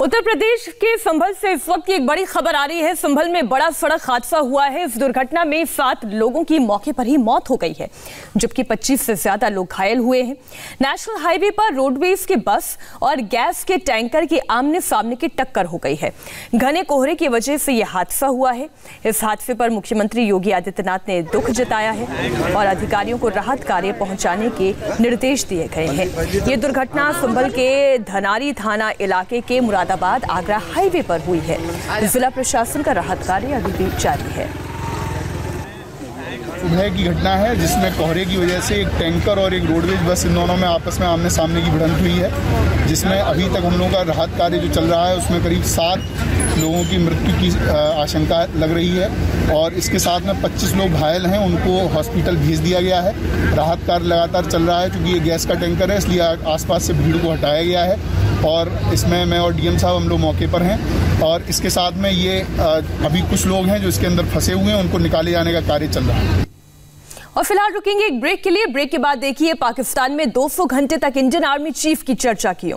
उत्तर प्रदेश के संभल से इस वक्त की एक बड़ी खबर आ रही है। संभल में बड़ा सड़क हादसा हुआ है। इस दुर्घटना में सात लोगों की मौके पर ही मौत हो गई है, जबकि 25 से ज़्यादा लोग घायल हुए हैं। नेशनल हाईवे पर रोडवेज़ के बस और गैस के टैंकर की आमने सामने की टक्कर हो गई है। घने कोहरे की वजह से यह हादसा हुआ है। इस हादसे पर मुख्यमंत्री योगी आदित्यनाथ ने दुख जताया है और अधिकारियों को राहत कार्य पहुँचाने के निर्देश दिए गए हैं। ये दुर्घटना संभल के धनारी थाना इलाके के मुरादाबाद आगरा हाईवे पर हुई है। जिला प्रशासन का राहत कार्य अभी भी जारी है। सुबह की घटना है, जिसमें कोहरे की वजह से एक टैंकर और एक रोडवेज़ बस इन दोनों में आपस में आमने सामने की भिड़ंत हुई है, जिसमें अभी तक हम लोगों का राहत कार्य जो चल रहा है, उसमें करीब सात लोगों की मृत्यु की आशंका लग रही है और इसके साथ में 25 लोग घायल हैं, उनको हॉस्पिटल भेज दिया गया है। राहत कार्य लगातार चल रहा है, क्योंकि ये गैस का टैंकर है, इसलिए आसपास से भीड़ को हटाया गया है। और इसमें मैं और डीएम साहब हम लोग मौके पर हैं। और इसके साथ में ये अभी कुछ लोग हैं जो इसके अंदर फंसे हुए हैं, उनको निकाले जाने का कार्य चल रहा है। और फ़िलहाल रुकेंगे एक ब्रेक के लिए। ब्रेक के बाद देखिए, पाकिस्तान में 200 घंटे तक इंडियन आर्मी चीफ की चर्चा की